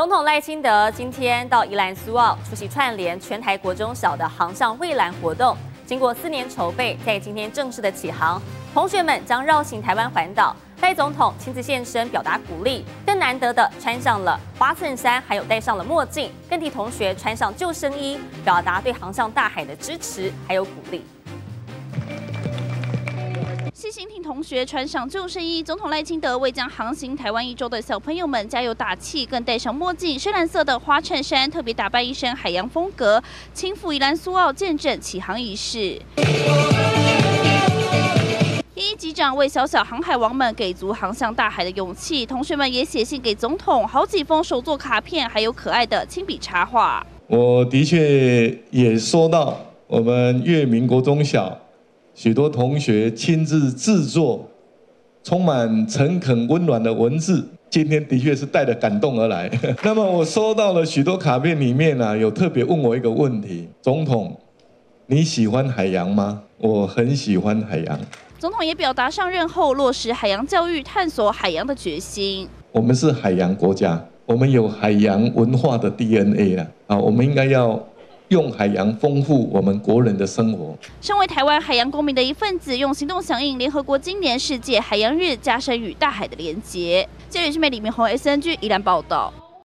总统赖清德今天到宜兰苏澳出席串联全台国中小的航向蔚蓝活动，经过四年筹备，在今天正式的起航。同学们将绕行台湾环岛，赖总统亲自现身表达鼓励，更难得的穿上了花衬衫，还有戴上了墨镜，更替同学穿上救生衣，表达对航向大海的支持还有鼓励。同学穿上救生衣，总统赖清德为将航行台湾一周的小朋友们加油打气，更戴上墨镜，深蓝色的花衬衫，特别打扮一身海洋风格，亲赴宜兰苏澳见证起航仪式。一机长为小小航海王们给足航向大海的勇气，同学们也写信给总统，好几封手作卡片，还有可爱的亲笔插画。我的确也说到我们月明国中小。许多同学亲自制作，充满诚恳温暖的文字。今天的确是带着感动而来。那么我收到了许多卡片，里面呢有特别问我一个问题：总统，你喜欢海洋吗？我很喜欢海洋。总统也表达上任后落实海洋教育、探索海洋的决心。我们是海洋国家，我们有海洋文化的 DNA 了啊，我们应该要。用海洋丰富我们国人的生活。身为台湾海洋公民的一份子，用行动响应联合国今年世界海洋日，加深与大海的连结。这里是美李明宏 SNG 依然报道。